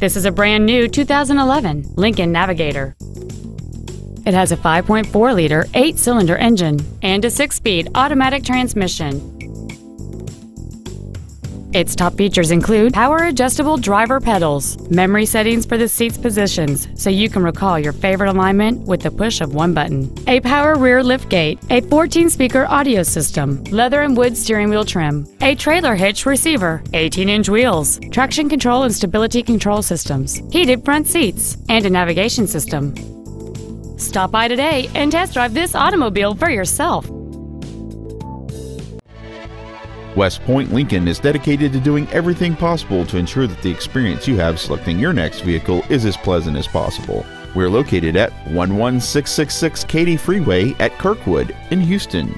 This is a brand new 2011 Lincoln Navigator. It has a 5.4 liter, 8 cylinder engine and a 6 speed automatic transmission. Its top features include power adjustable driver pedals, memory settings for the seat's positions so you can recall your favorite alignment with the push of one button, a power rear liftgate, a 14 speaker audio system, leather and wood steering wheel trim, a trailer hitch receiver, 18 inch wheels, traction control and stability control systems, heated front seats, and a navigation system. Stop by today and test drive this automobile for yourself. West Point Lincoln is dedicated to doing everything possible to ensure that the experience you have selecting your next vehicle is as pleasant as possible. We're located at 11666 Katy Freeway at Kirkwood in Houston.